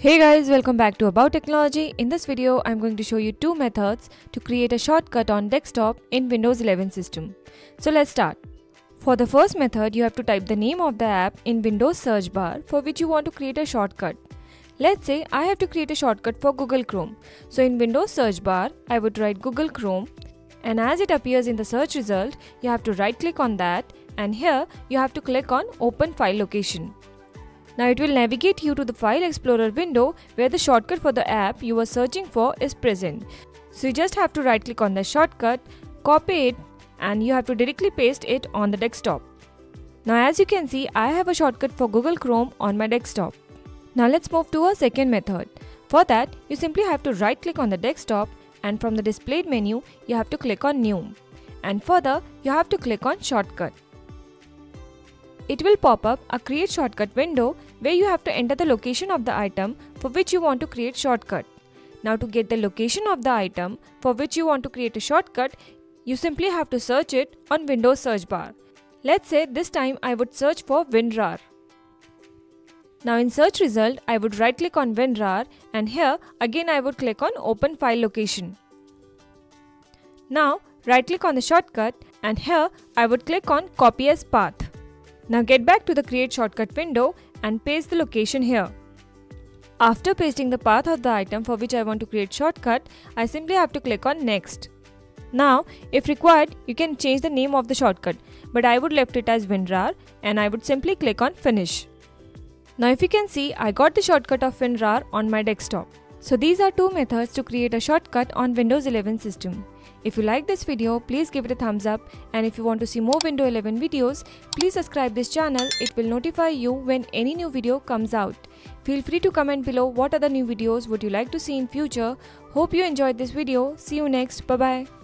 Hey guys, welcome back to About Technology. In this video, I'm going to show you two methods to create a shortcut on desktop in Windows 11 system. So let's start. For the first method, you have to type the name of the app in Windows search bar for which you want to create a shortcut. Let's say I have to create a shortcut for Google Chrome. So in Windows search bar, I would write Google Chrome and as it appears in the search result, you have to right click on that and here you have to click on open file location. Now it will navigate you to the File Explorer window where the shortcut for the app you were searching for is present. So you just have to right click on the shortcut, copy it and you have to directly paste it on the desktop. Now as you can see I have a shortcut for Google Chrome on my desktop. Now let's move to a second method. For that you simply have to right click on the desktop and from the displayed menu you have to click on new and further you have to click on shortcut. It will pop up a create shortcut window where you have to enter the location of the item for which you want to create shortcut. Now to get the location of the item for which you want to create a shortcut, you simply have to search it on Windows search bar. Let's say this time I would search for WinRAR. Now in search result, I would right click on WinRAR and here again I would click on open file location. Now right click on the shortcut and here I would click on copy as path. Now get back to the create shortcut window and paste the location here. After pasting the path of the item for which I want to create shortcut, I simply have to click on next. Now, if required, you can change the name of the shortcut, but I would left it as WinRAR and I would simply click on finish. Now if you can see, I got the shortcut of WinRAR on my desktop. So these are two methods to create a shortcut on Windows 11 system. If you like this video, please give it a thumbs up and if you want to see more Windows 11 videos, please subscribe this channel. It will notify you when any new video comes out. Feel free to comment below what other new videos would you like to see in future. Hope you enjoyed this video. See you next. Bye bye.